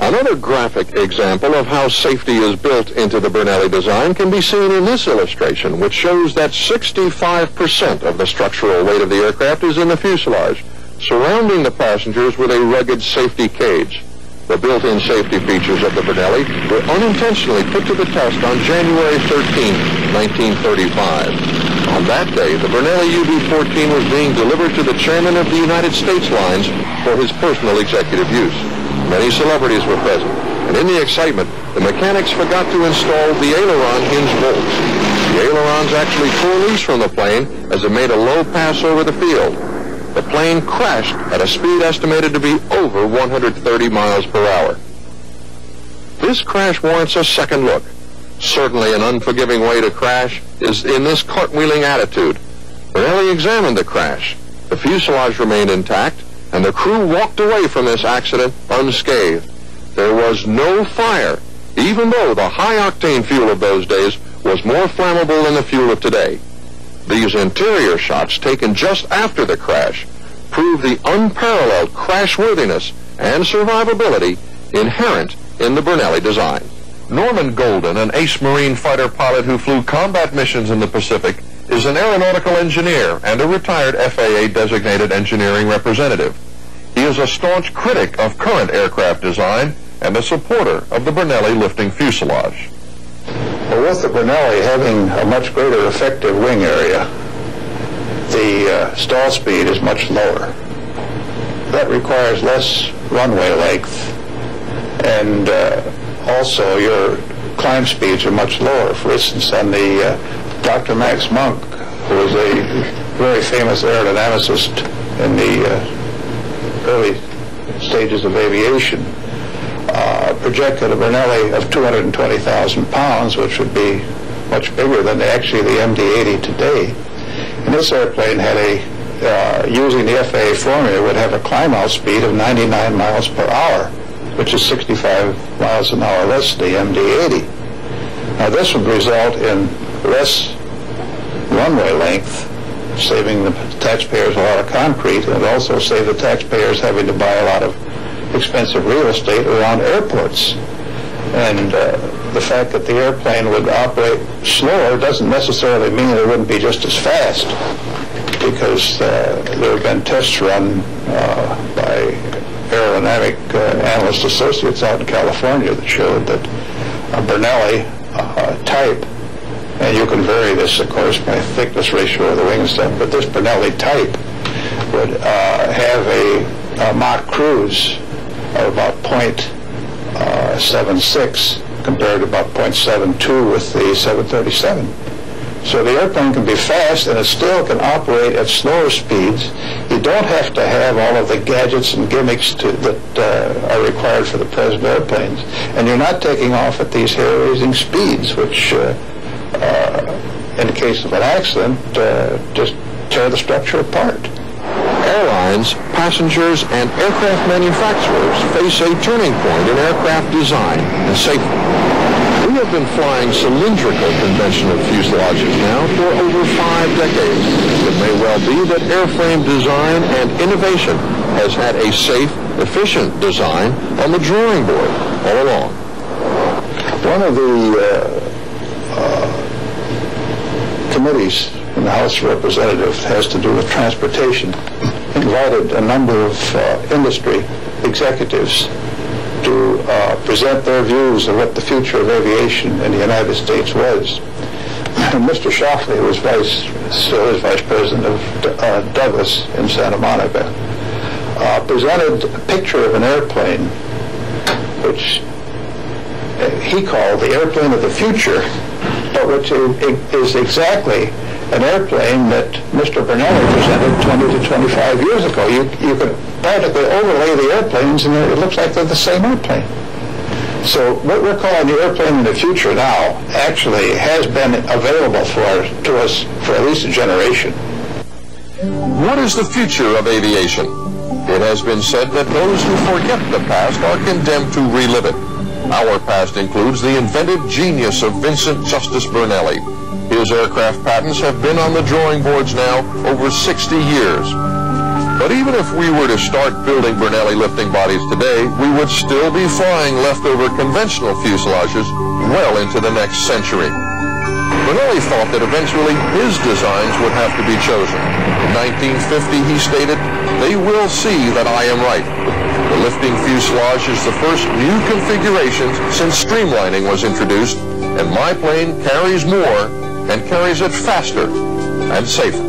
Another graphic example of how safety is built into the Burnelli design can be seen in this illustration, which shows that 65% of the structural weight of the aircraft is in the fuselage, surrounding the passengers with a rugged safety cage. The built-in safety features of the Burnelli were unintentionally put to the test on January 13, 1935. On that day, the Burnelli UB-14 was being delivered to the chairman of the United States Lines for his personal executive use. Many celebrities were present, and in the excitement, the mechanics forgot to install the aileron hinge bolts. The ailerons actually tore loose from the plane as it made a low pass over the field. The plane crashed at a speed estimated to be over 130 miles per hour. This crash warrants a second look. Certainly an unforgiving way to crash is in this cartwheeling attitude. Burnelli examined the crash. The fuselage remained intact, and the crew walked away from this accident unscathed. There was no fire, even though the high-octane fuel of those days was more flammable than the fuel of today. These interior shots taken just after the crash prove the unparalleled crashworthiness and survivability inherent in the Burnelli design. Norman Golden, an ace Marine fighter pilot who flew combat missions in the Pacific, is an aeronautical engineer and a retired FAA designated engineering representative. He is a staunch critic of current aircraft design and a supporter of the Burnelli lifting fuselage. Well, with the Burnelli having a much greater effective wing area, the uh, stall speed is much lower. That requires less runway length, and uh, also your climb speeds are much lower. For instance, on the uh, Dr. Max Munk, who was a very famous aerodynamicist in the uh, early stages of aviation, uh, projected a Burnelli of 220,000 pounds, which would be much bigger than actually the MD-80 today. And this airplane had a, uh, using the FAA formula, would have a climb-out speed of 99 miles per hour, which is 65 miles an hour less than the MD-80. Now this would result in less runway length, saving the taxpayers a lot of concrete, and also save the taxpayers having to buy a lot of expensive real estate around airports. And uh, the fact that the airplane would operate slower doesn't necessarily mean it wouldn't be just as fast, because uh, there have been tests run uh, by aerodynamic uh, analyst associates out in California that showed that a Burnelli uh, type and you can vary this, of course, by thickness ratio of the wing stuff, but this Burnelli type would uh, have a, a, Mach cruise of about uh, 0.76 compared to about 0.72 with the 737. So the airplane can be fast and it still can operate at slower speeds. You don't have to have all of the gadgets and gimmicks to, that uh, are required for the present airplanes. And you're not taking off at these hair-raising speeds, which uh, uh, in the case of an accident, uh, just tear the structure apart. Airlines, passengers, and aircraft manufacturers face a turning point in aircraft design and safety. We have been flying cylindrical conventional fuselages now for over five decades. It may well be that airframe design and innovation has had a safe, efficient design on the drawing board all along. One of the uh, committees in the House of Representatives has to do with transportation, invited a number of uh, industry executives to uh, present their views of what the future of aviation in the United States was. And Mr. Shoffley, who was vice, still is vice president of uh, Douglas in Santa Monica, uh, presented a picture of an airplane which uh, he called the airplane of the future but which is exactly an airplane that Mr. Burnelli presented 20 to 25 years ago. You, you could practically overlay the airplanes and it looks like they're the same airplane. So what we're calling the airplane in the future now actually has been available for to us for at least a generation. What is the future of aviation? It has been said that those who forget the past are condemned to relive it. Our past includes the inventive genius of Vincent Justus Burnelli. His aircraft patents have been on the drawing boards now over 60 years. But even if we were to start building Burnelli lifting bodies today, we would still be flying leftover conventional fuselages well into the next century. Burnelli thought that eventually his designs would have to be chosen. In 1950, he stated, they will see that I am right. Lifting fuselage is the first new configuration since streamlining was introduced, and my plane carries more and carries it faster and safer.